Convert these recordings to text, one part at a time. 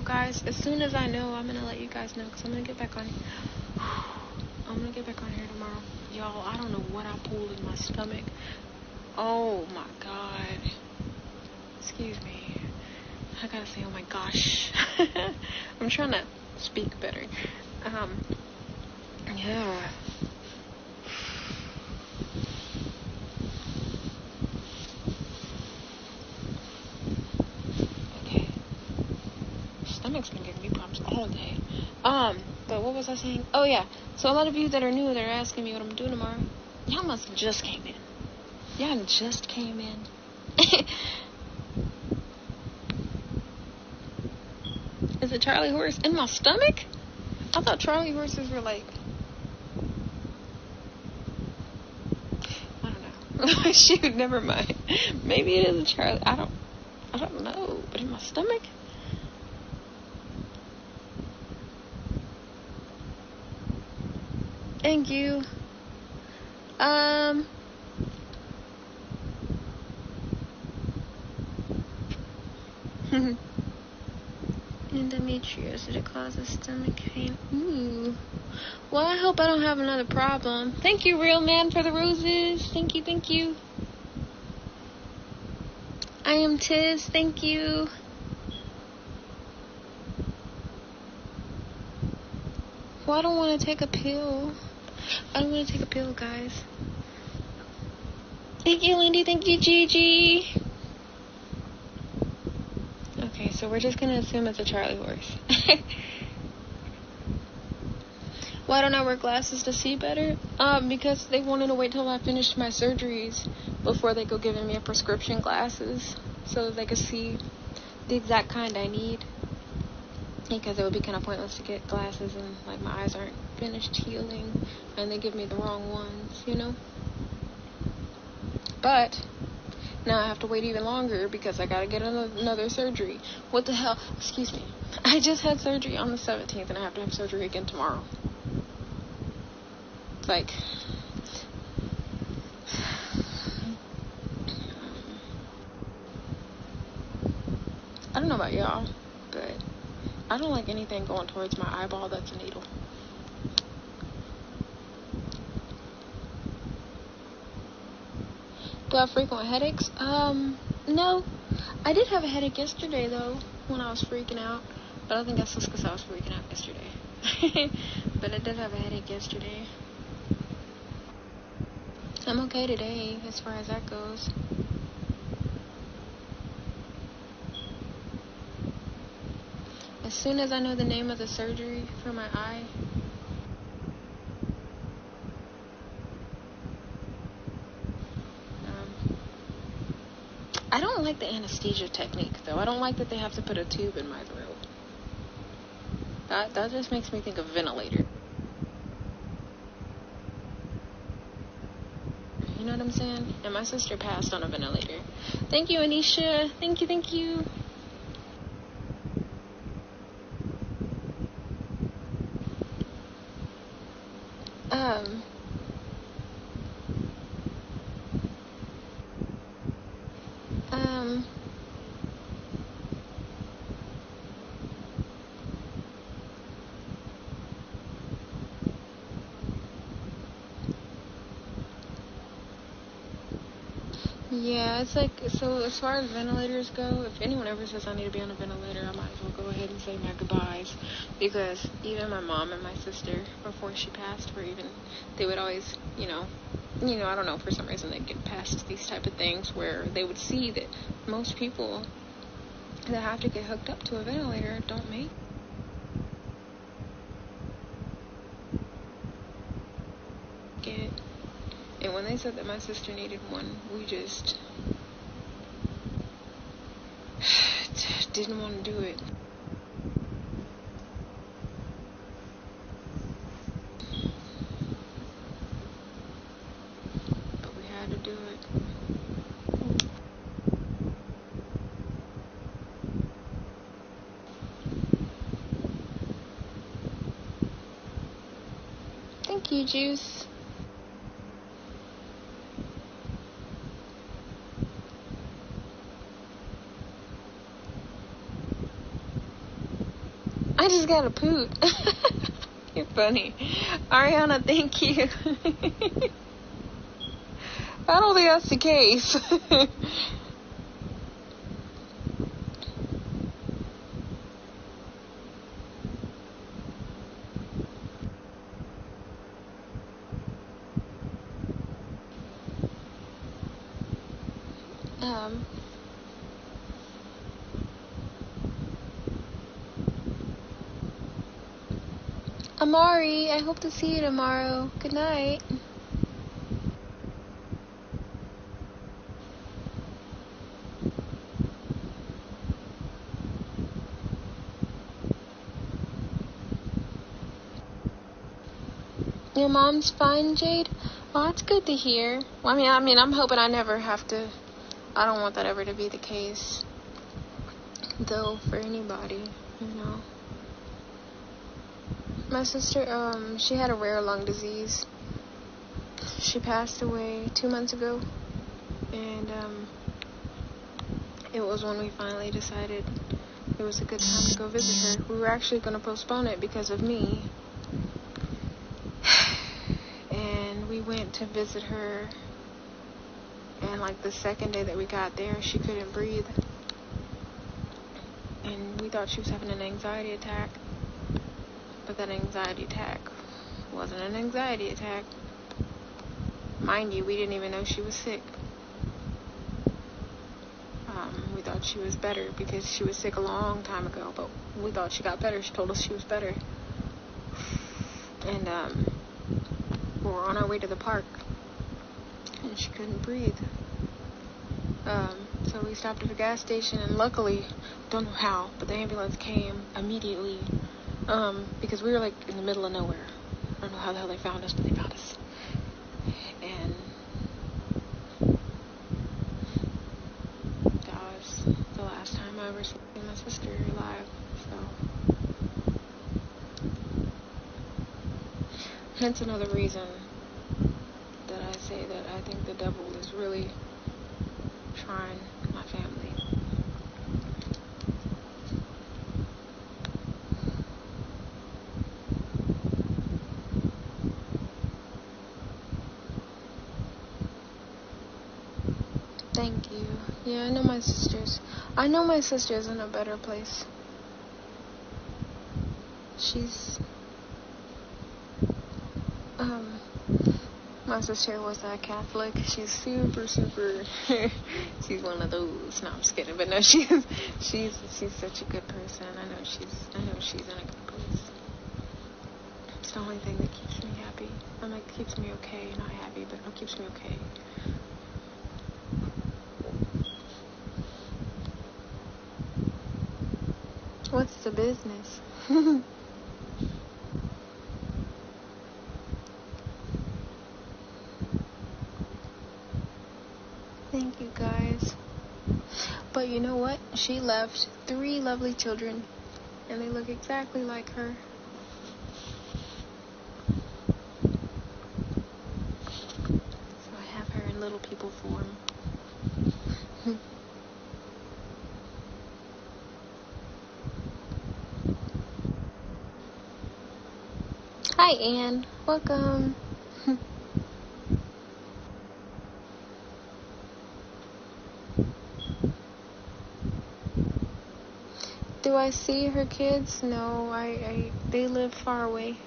guys, as soon as I know, I'm gonna let you guys know because I'm gonna get back on. I'm gonna get back on here tomorrow, y'all. I don't know what I pulled in my stomach. Oh my god. Excuse me. I gotta say, oh my gosh. I'm trying to speak better. Um. Yeah. Okay. Stomach's been giving me problems all day. Um, but what was I saying? Oh yeah. So a lot of you that are new, that are asking me what I'm doing tomorrow, y'all must just came in. Y'all just came in. Is it Charlie horse in my stomach? I thought Charlie horses were like. I don't know. Shoot, never mind. Maybe it is a Charlie. I don't. I don't know. But in my stomach. Thank you. Um. Endometriosis it causes stomach pain. Ooh. Well, I hope I don't have another problem. Thank you, real man, for the roses. Thank you, thank you. I am Tiz. Thank you. Well, I don't want to take a pill. I don't want to take a pill, guys. Thank you, Lindy. Thank you, Gigi. Okay, so we're just gonna assume it's a Charlie horse. Why don't I wear glasses to see better? Um, because they wanted to wait till I finished my surgeries before they go giving me a prescription glasses so they could see the exact kind I need. Because it would be kind of pointless to get glasses and like my eyes aren't finished healing and they give me the wrong ones, you know? But now I have to wait even longer because I gotta get another surgery. What the hell? Excuse me. I just had surgery on the 17th and I have to have surgery again tomorrow. Like. I don't know about y'all, but I don't like anything going towards my eyeball that's a needle. Do I have frequent headaches? Um, no. I did have a headache yesterday though when I was freaking out, but I think that's just because I was freaking out yesterday. but I did have a headache yesterday. I'm okay today as far as that goes. As soon as I know the name of the surgery for my eye, um, I don't like the anesthesia technique though. I don't like that they have to put a tube in my throat. That that just makes me think of ventilator. You know what I'm saying? And my sister passed on a ventilator. Thank you, Anisha. Thank you, thank you. Um, um, yeah, it's like so. As far as ventilators go, if anyone ever says I need to be on a ventilator, I might as well go ahead and say my goodbyes because even my mom and my sister, before she passed, were even they would always, you know, you know, I don't know for some reason they get past these type of things where they would see that most people that have to get hooked up to a ventilator don't make it. And when they said that my sister needed one, we just didn't want to do it. But we had to do it. Thank you, Juice. I just got a poot. You're funny. Ariana, thank you. I don't think that's the case. um, Amari, I hope to see you tomorrow. Good night. Your mom's fine, Jade? Well, that's good to hear. Well, I mean, I mean, I'm hoping I never have to. I don't want that ever to be the case, though, for anybody, you know. My sister, um, she had a rare lung disease. She passed away two months ago, and um, it was when we finally decided it was a good time to go visit her. We were actually going to postpone it because of me, and we went to visit her. And like the second day that we got there, she couldn't breathe, and we thought she was having an anxiety attack but that anxiety attack wasn't an anxiety attack. Mind you, we didn't even know she was sick. Um, we thought she was better because she was sick a long time ago, but we thought she got better. She told us she was better. And um, we were on our way to the park, and she couldn't breathe. Um, so we stopped at a gas station, and luckily, don't know how, but the ambulance came immediately um, because we were like in the middle of nowhere. I don't know how the hell they found us, but they found us. And that was the last time I ever saw my sister alive. So, hence another reason that I say that I think the devil is really trying my family. Thank you. Yeah, I know my sisters. I know my sister's in a better place. She's. Um. My sister was a Catholic. She's super, super. she's one of those. No, I'm just kidding. But no, she's she's she's such a good person. I know she's I know she's in a good place. It's the only thing that keeps me happy. I mean, it keeps me okay. Not happy, but it keeps me okay. What's the business? Thank you guys. But you know what? She left three lovely children, and they look exactly like her. So I have her in little people form. Hi, Anne. Welcome. Do I see her kids? No, I, I they live far away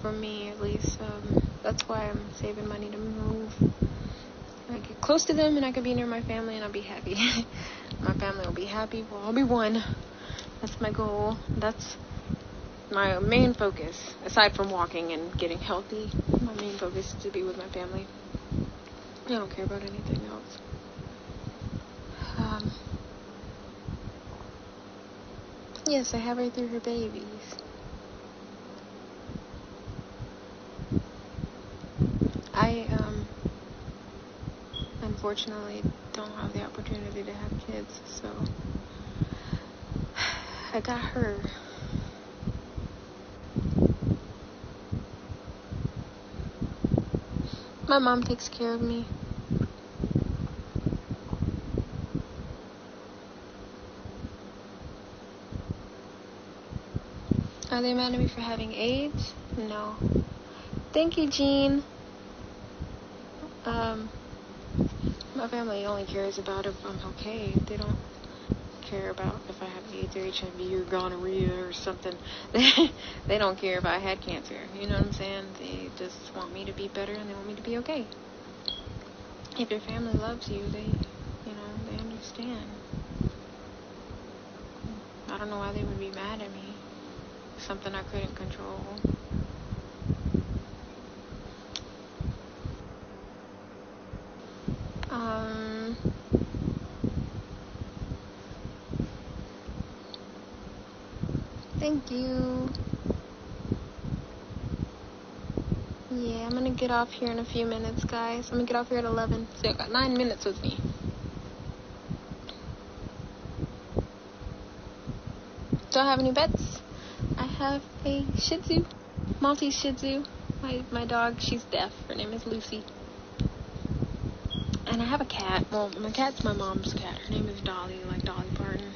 from me, at least. Um, that's why I'm saving money to move. I get close to them, and I can be near my family, and I'll be happy. my family will be happy. We'll all be one. That's my goal. That's my main focus, aside from walking and getting healthy, my main focus is to be with my family. I don't care about anything else. Um, yes, I have her through her babies. I, um, unfortunately don't have the opportunity to have kids, so I got her. My mom takes care of me. Are they mad at me for having AIDS? No. Thank you, Jean. Um, my family only cares about if I'm okay. They don't care about AIDS or HIV or gonorrhea or something. they don't care if I had cancer. You know what I'm saying? They just want me to be better and they want me to be okay. If your family loves you, they, you know, they understand. I don't know why they would be mad at me. Something I couldn't control. Um, thank you. Yeah, I'm gonna get off here in a few minutes, guys. I'm gonna get off here at 11. So I got nine minutes with me. Don't have any bets. I have a Shih Tzu, Maltese Shih Tzu. My my dog, she's deaf. Her name is Lucy. And I have a cat. Well, my cat's my mom's cat. Her name is Dolly, like Dolly Parton.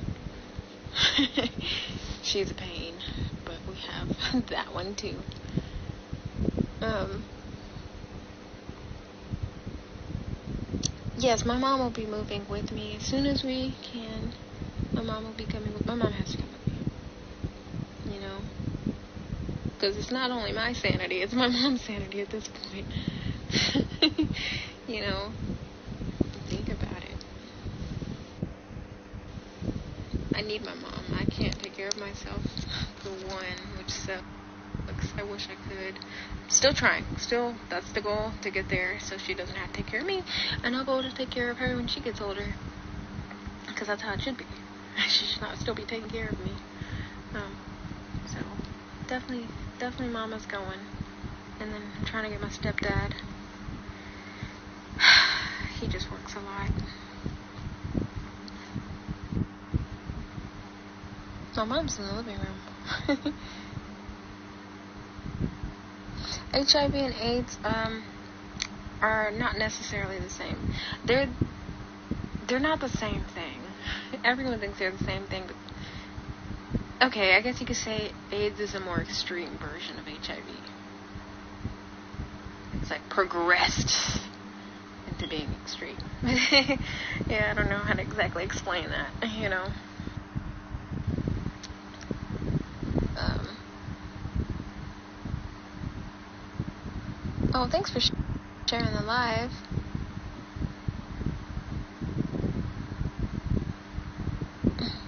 she's a pain, but we have that one too. Um. Yes, my mom will be moving with me as soon as we can. My mom will be coming. With, my mom has to come with me. You know, because it's not only my sanity; it's my mom's sanity at this point. you know, think about it. I need my mom. I can't take care of myself. The one, which sucks. I wish I could. Still trying. Still, that's the goal to get there so she doesn't have to take care of me. And I'll be able to take care of her when she gets older. Because that's how it should be. She should not still be taking care of me. Um, so, definitely, definitely mama's going. And then I'm trying to get my stepdad. he just works a lot. My mom's in the living room. HIV and AIDS um, are not necessarily the same. They're they're not the same thing. Everyone thinks they're the same thing, but okay, I guess you could say AIDS is a more extreme version of HIV. It's like progressed into being extreme. yeah, I don't know how to exactly explain that, you know. Um, oh, thanks for sh- sharing the live.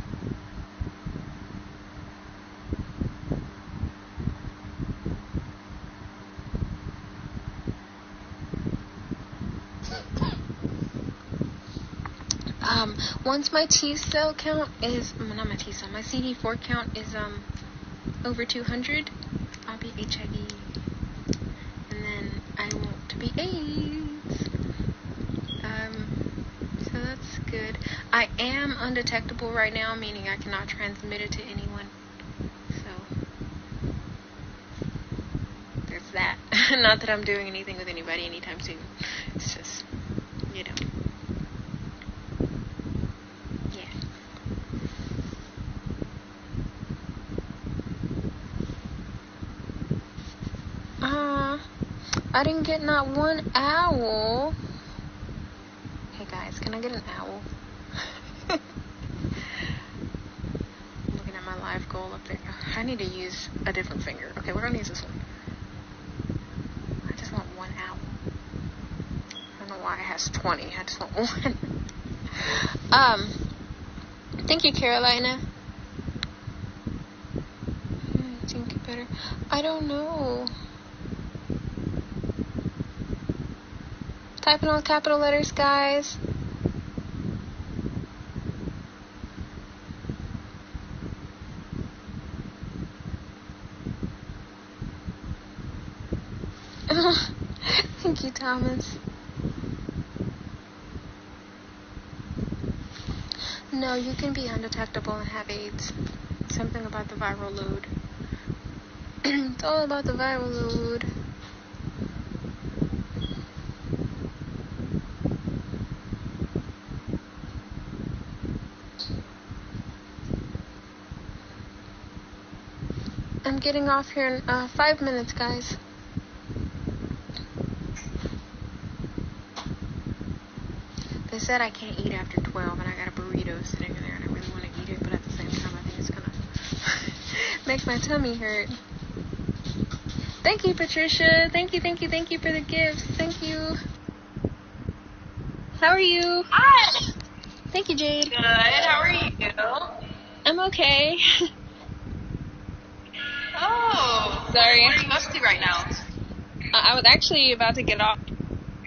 Um, once my T cell count is not my T cell, my CD4 count is um over 200, I'll be HIV, AIDS. Um, so that's good. I am undetectable right now, meaning I cannot transmit it to anyone. So there's that. not that I'm doing anything with anybody anytime soon. It's just, you know. Yeah. Uh, I didn't get not one owl. Hey guys, can I get an owl? looking at my live goal up there. I need to use a different finger. Okay, we're gonna use this one. I just want one owl. I don't know why it has 20. I just want one. um, thank you, Carolina. I think better. I don't know. Type in all capital letters, guys. Thank you, Thomas. No, you can be undetectable and have AIDS. Something about the viral load. it's all about the viral load. I'm getting off here in uh, five minutes, guys. They said I can't eat after 12, and I got a burrito sitting there, and I really want to eat it, but at the same time, I think it's gonna make my tummy hurt. Thank you, Patricia. Thank you, thank you, thank you for the gifts. Thank you. How are you? Hi. Thank you, Jade. Good. How are you? I'm okay. Sorry. What are you up to right now? I was actually about to get off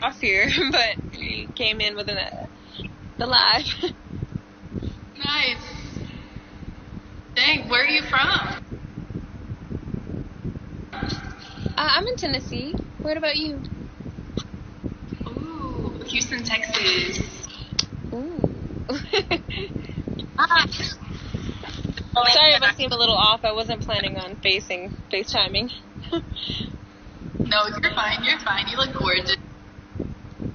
off here, but you came in with an, uh, the live. Nice. Dang, where are you from? uh, I'm in Tennessee. What about you? Ooh, Houston, Texas. Ooh. Ah. Oh, Sorry if I seem a little off. I wasn't planning on facing FaceTiming. No, you're fine. You're fine. You look gorgeous.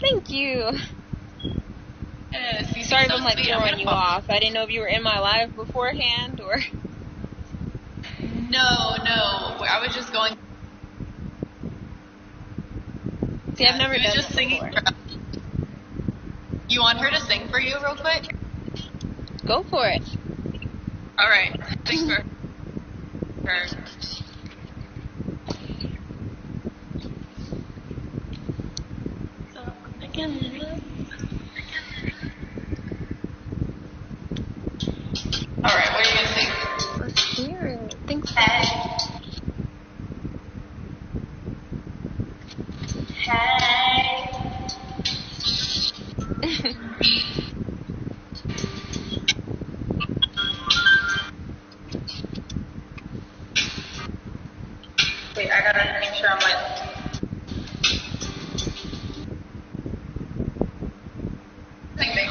Thank you. Yes, you Sorry if so I'm like. Throwing you off. I didn't know if you were in my live beforehand or. No, no. I was just going. See, I've never done just this singing. before. You want her to sing for you real quick? Go for it. All right. Thanks for her. All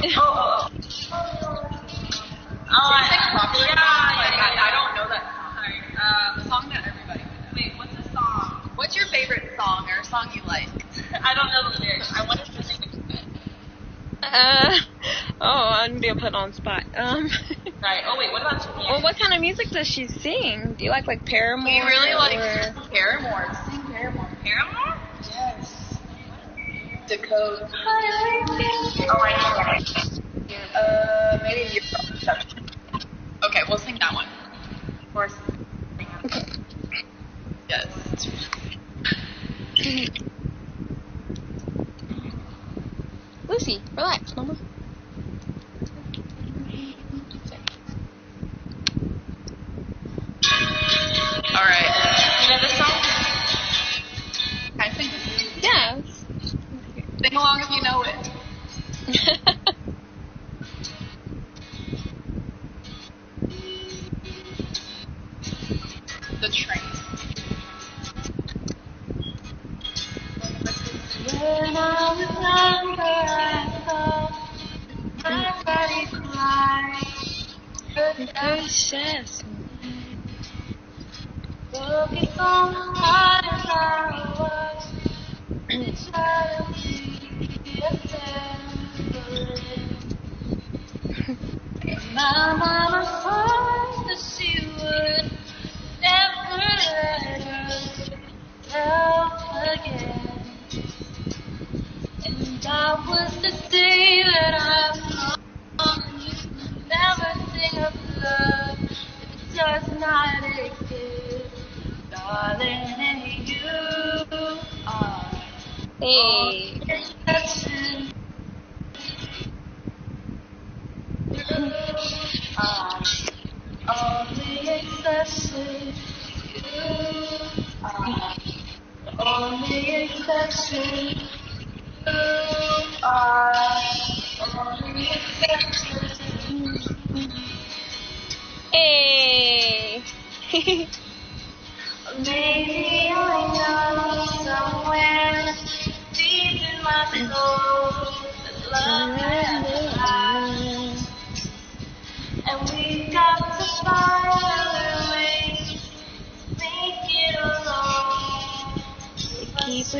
oh. Uh, sing properly. Yeah, like, I, I don't know that song. Uh, the song that everybody knows. Wait, what's the song? What's your favorite song or a song you like? I don't know the lyrics. I wanted to sing it. Uh, oh, I'm being put on spot. Um, Right. Oh wait, what about you? well, what kind of music does she sing? Do you like like Paramore? We really like or- Paramore. Sing Paramore. Paramore? Yes. Decode. Oh, I know. Uh, maybe you. Okay, we'll sing that one. Of course. Yes. Lucy, relax, mama. Only exception. You are only exception. Hey. Maybe I know somewhere deep in my soul that love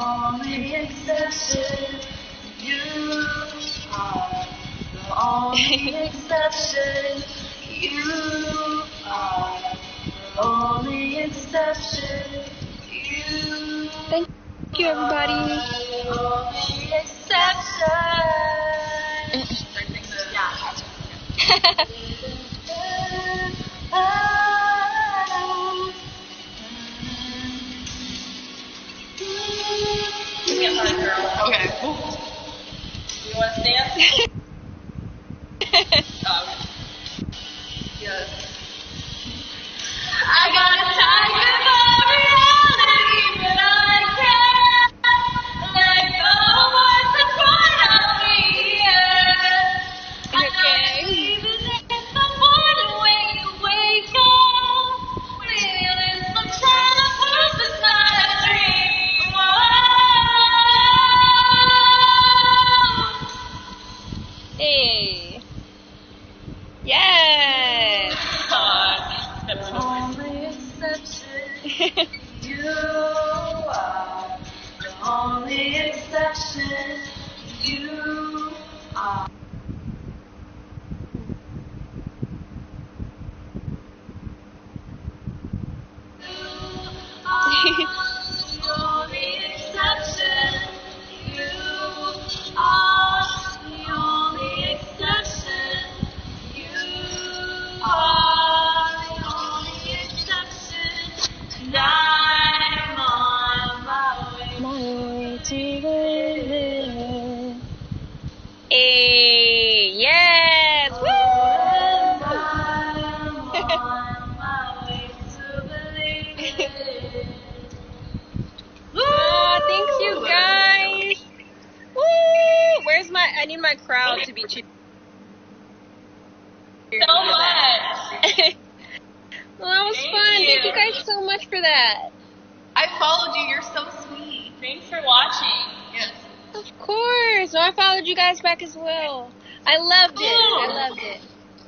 only exception. You are the only exception. You are the only exception. You Thank you, everybody. are the Get my girl. Okay. You want to stand? um, yes. I gotta tell you exception. Need my crowd to be cheer. So much. well, that was Thank fun. Thank you you. guys so much for that. I followed you. You're so sweet. Thanks for watching. Yes. Of course. No, I followed you guys back as well. I loved it. I loved it.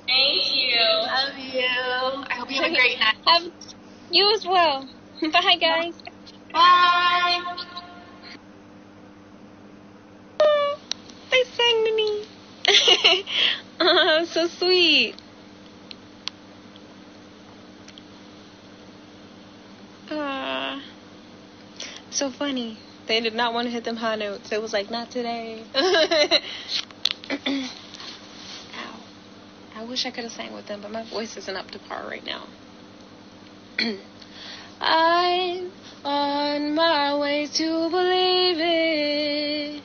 Thank you. Love you. I hope you have a great night. Have um, you as well. Bye, guys. Bye. They sang to me. oh, so sweet. Ah, so funny. They did not want to hit them high notes. It was like, not today. Ow. I wish I could have sang with them, but my voice isn't up to par right now. I'm on my way to believe it.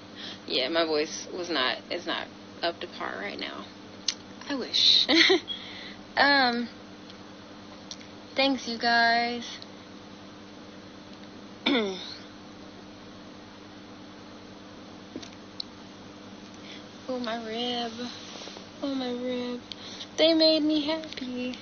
Yeah, my voice was not is not up to par right now. I wish. um thanks you guys. oh my rib. Oh my rib. They made me happy.